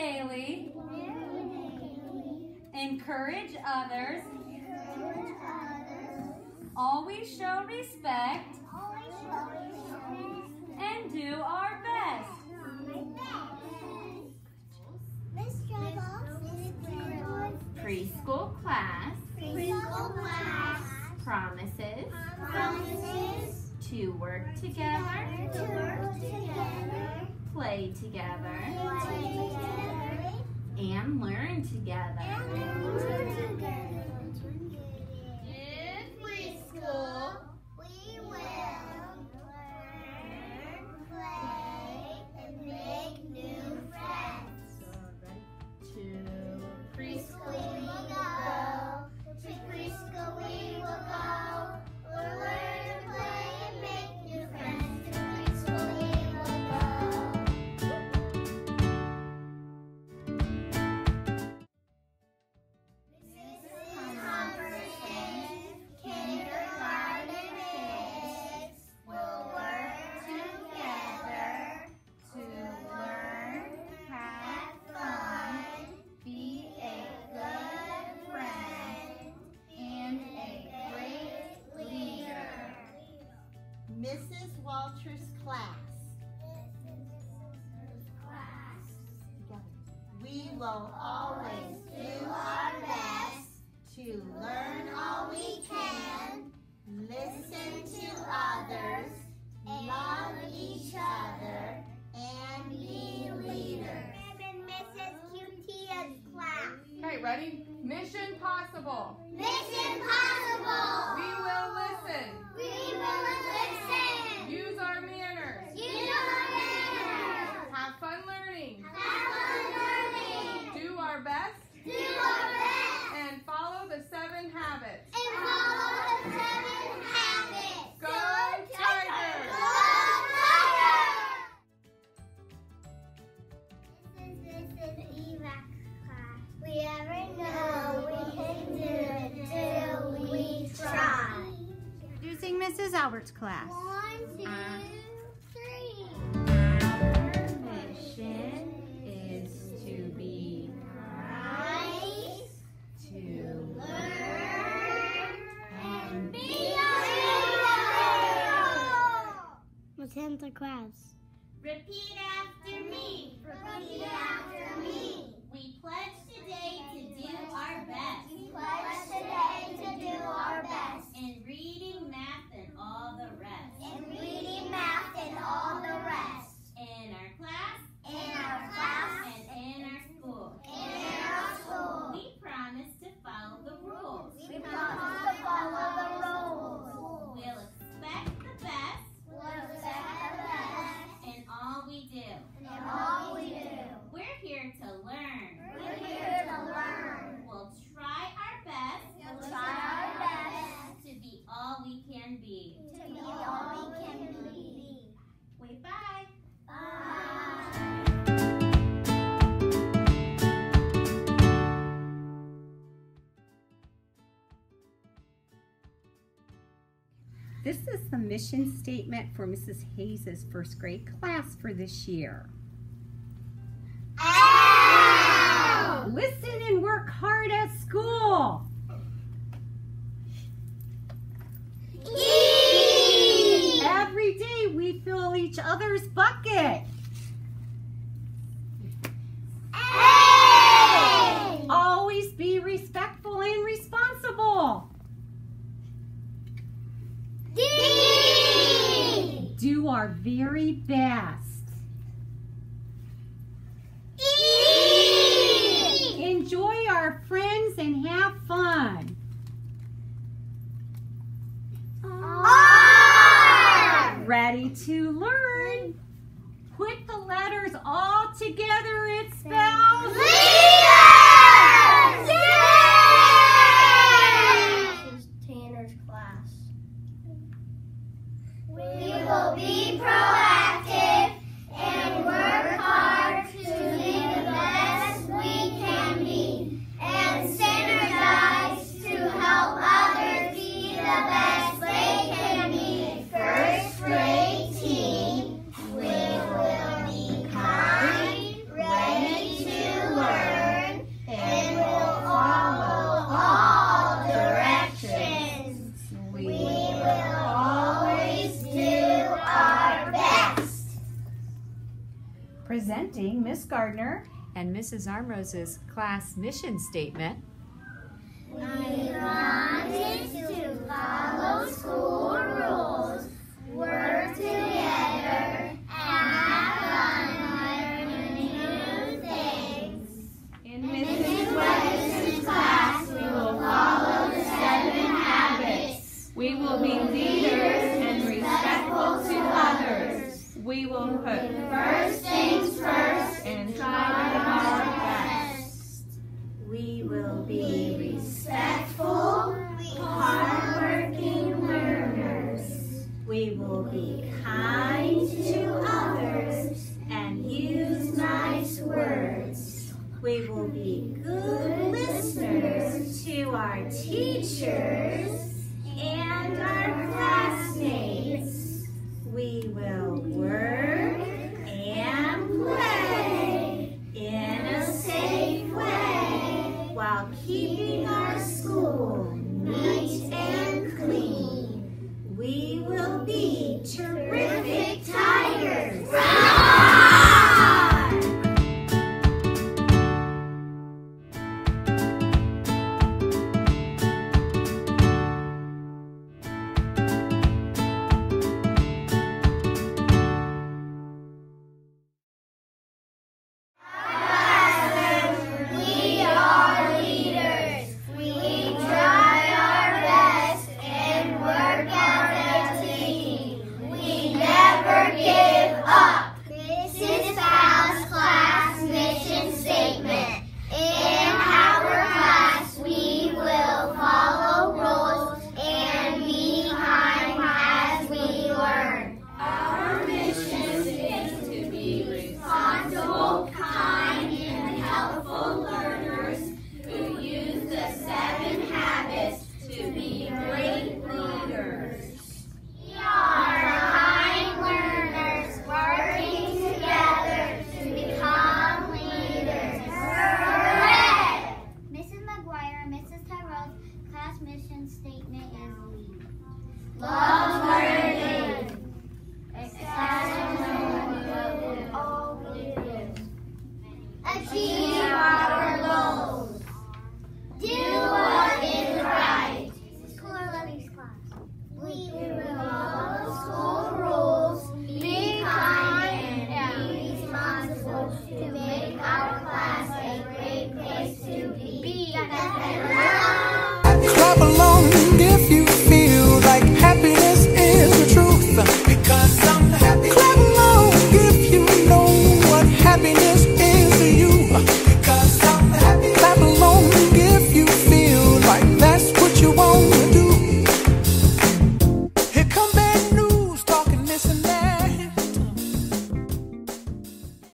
daily. Encourage others. Always show respect. And do our best. Preschool class. Preschool class. Promises. Promises. To work together. To work together play together, and learn together. In will always do our best to learn all we can, listen to others, love each other, and be leaders. I'm in Mrs. Cutia's class. Okay, ready? Mission possible. Mission possible. We will listen. We will listen. Introducing Mrs. Albert's class. One, two, uh, three. our mission is to be Nice. to Learn. and Be a What's Santa Claus? Repeat after me. Repeat after me. We pledge today to do our best We pledge today This is the mission statement for Mrs. Hayes' first grade class for this year. Oh! Listen and work hard at school. Every day we fill each other's bucket. Always be respectful and responsible. Do our very best. Enjoy our friends and have fun. Ready to learn? Put the letters all together. It spells. Tanner's Miss Gardner and Mrs. Armrose's class mission statement. Wanted to follow school